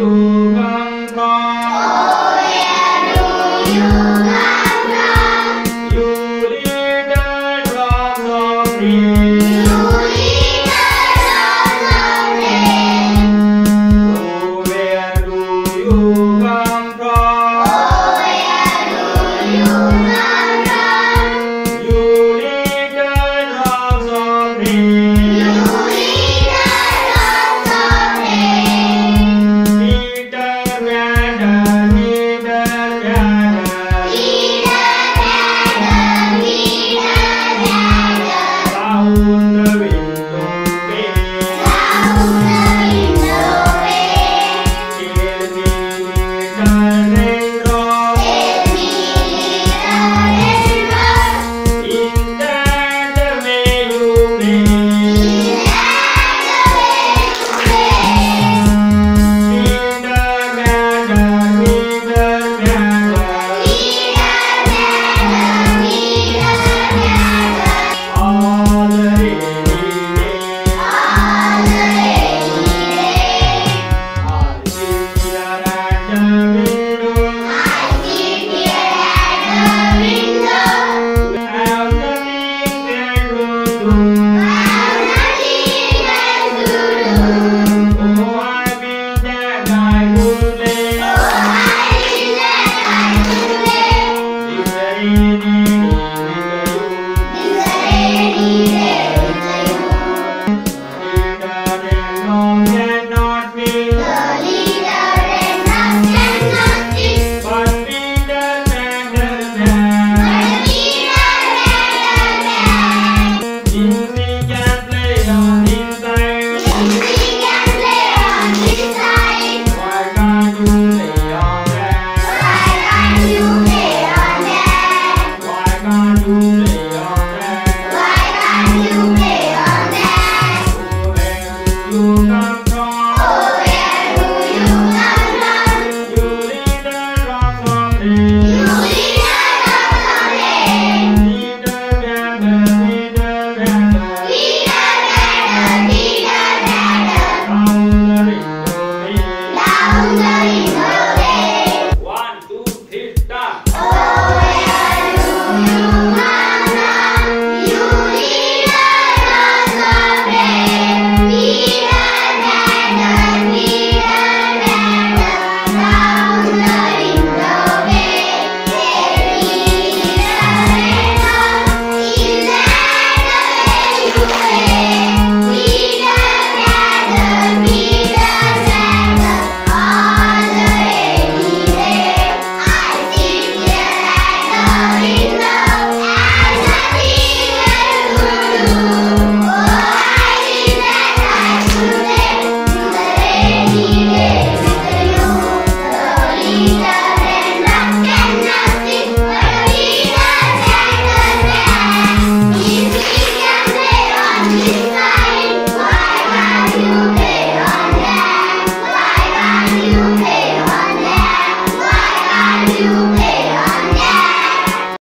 Música 나